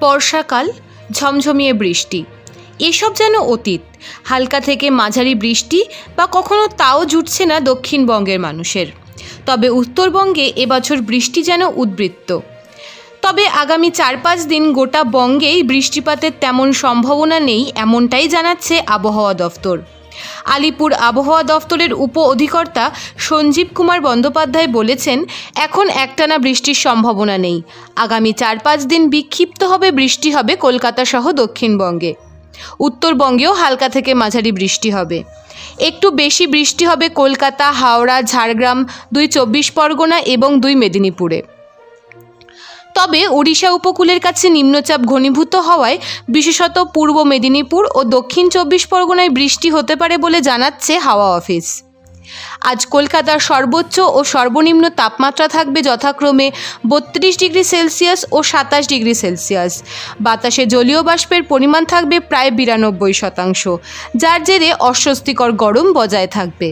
বর্ষাকাল, ঝমঝমিয়ে বৃষ্টি। এসব যেন অতীত। হালকা থেকে মাঝারি বৃষ্টি বা কখনো তাও জুটছে না দক্ষিণবঙ্গের মানুষের। তবে উত্তরবঙ্গে এবছর বৃষ্টি যেন উদ্বৃত্ত। তবে আগামী চার পাঁচ দিন গোটা বঙ্গেই বৃষ্টিপাতের তেমন সম্ভাবনা নেই এমনটাই জানাচ্ছে আবহাওয়া দফতর। আলিপুর আবহাওয়া দফতরের উপ অধিকর্তা সঞ্জীব কুমার বন্দ্যোপাধ্যায় বলেছেন, এখন একটানা বৃষ্টির সম্ভাবনা নেই। আগামী চার পাঁচ দিন বিক্ষিপ্ত হবে বৃষ্টি হবে কলকাতা সহ দক্ষিণবঙ্গে। উত্তরবঙ্গেও হালকা থেকে মাঝারি বৃষ্টি হবে। একটু বেশি বৃষ্টি হবে কলকাতা, হাওড়া, ঝাড়গ্রাম, দুই চব্বিশ পরগনা এবং দুই মেদিনীপুরে। তবে ওড়িশা উপকূলের কাছে নিম্নচাপ ঘনীভূত হওয়ায়, বিশেষত পূর্ব মেদিনীপুর ও দক্ষিণ চব্বিশ পরগনায় বৃষ্টি হতে পারে বলে জানাচ্ছে হাওয়া অফিস। আজ কলকাতার সর্বোচ্চ ও সর্বনিম্ন তাপমাত্রা থাকবে যথাক্রমে বত্রিশ ডিগ্রি সেলসিয়াস ও সাতাশ ডিগ্রি সেলসিয়াস। বাতাসে জলীয় বাষ্পের পরিমাণ থাকবে প্রায় বিরানব্বই শতাংশ, যার জেরে অস্বস্তিকর গরম বজায় থাকবে।